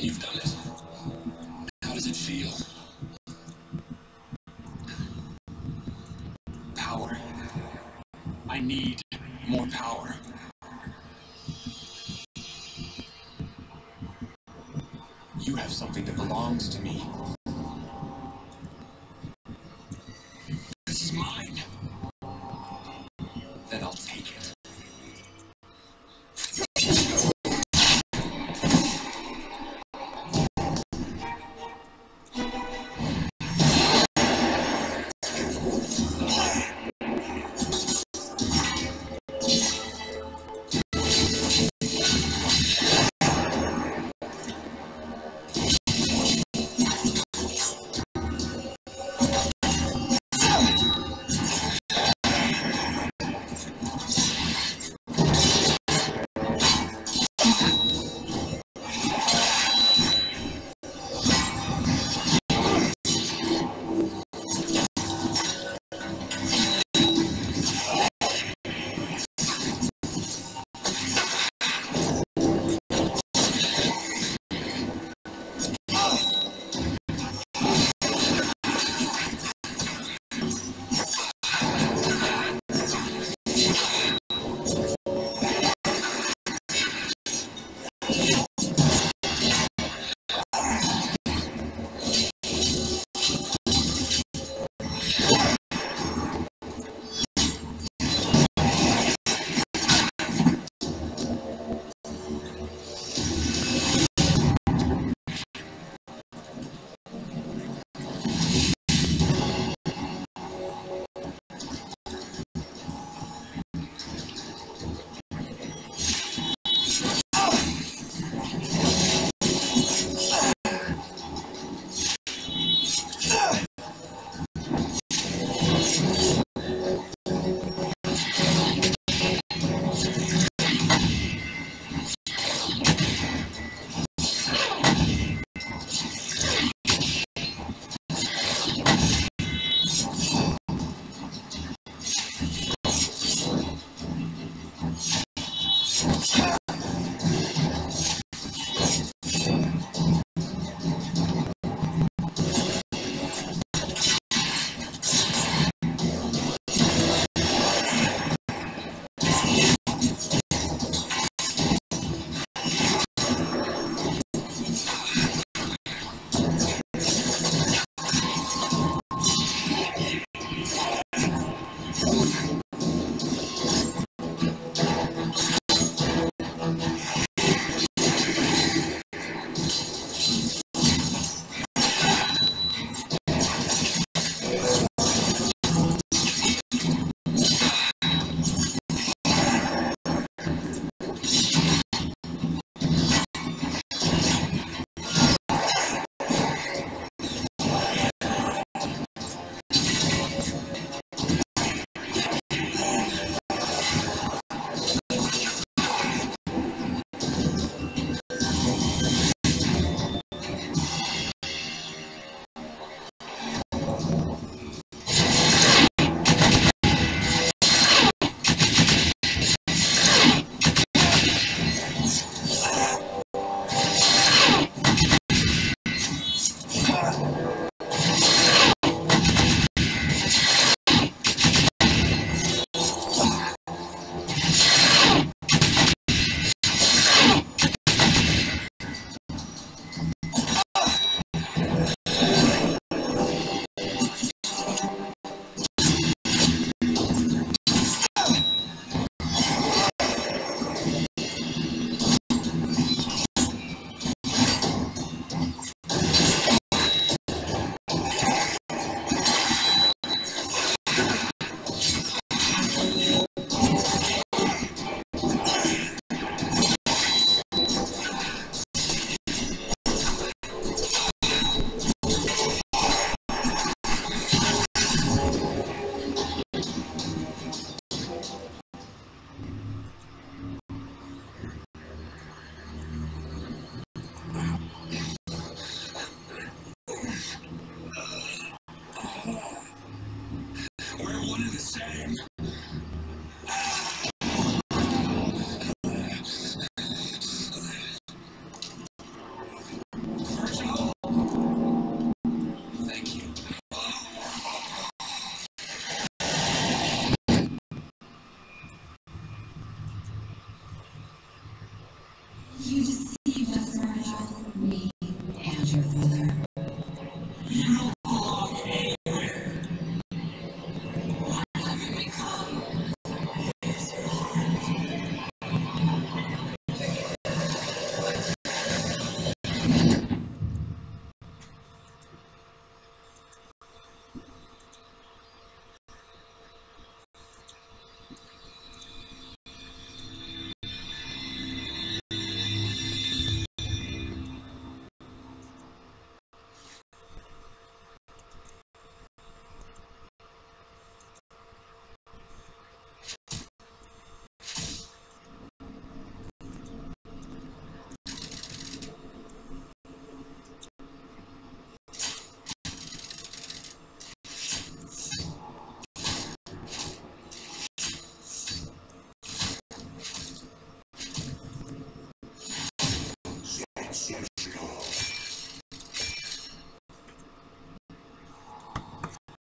You've done it. How does it feel? Power. I need more power. You have something that belongs to me. same.